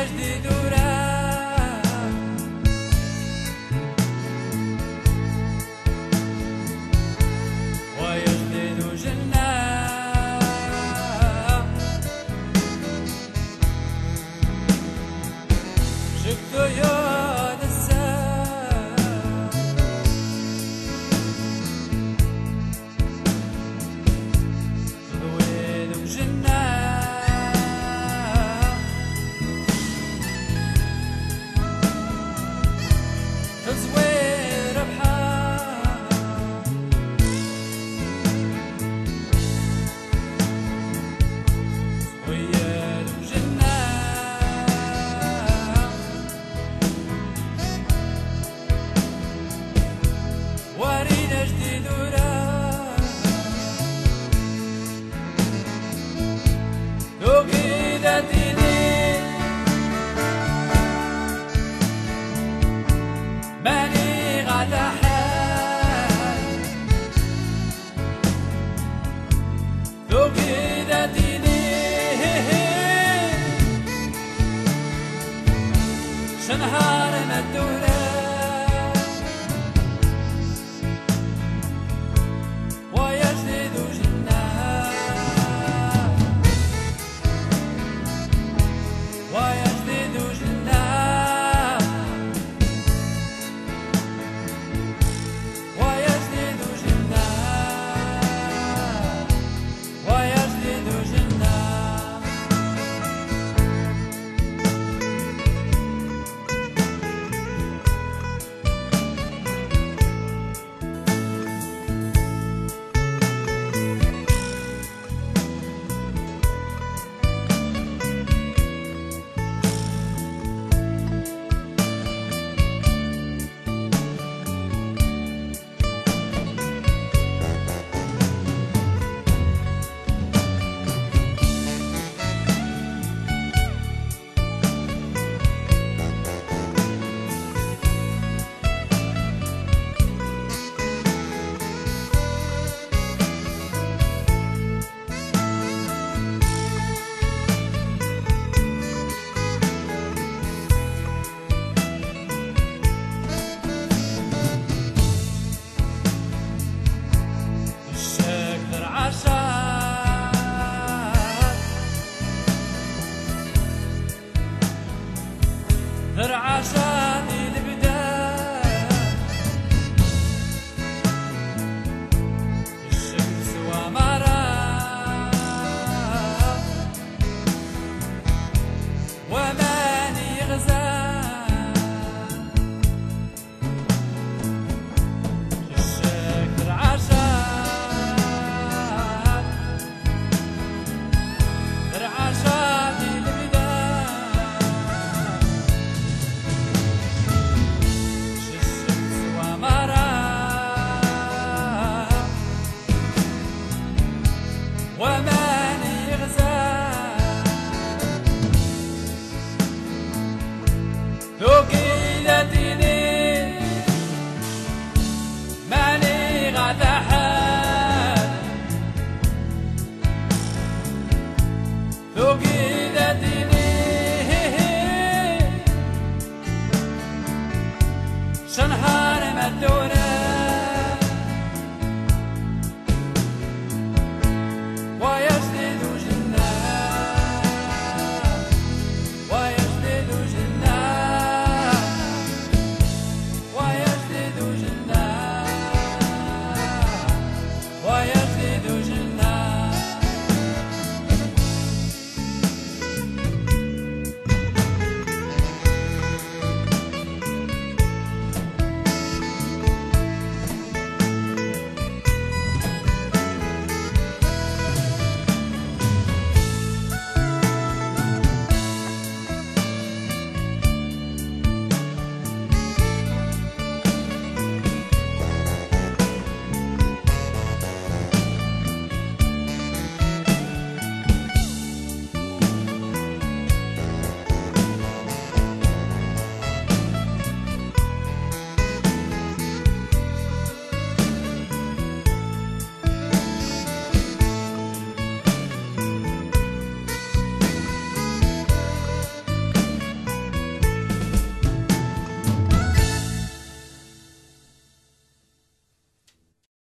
deixas de. على حال لغير دينيه شنهارنا عشان البدا الشمس ومرا وما When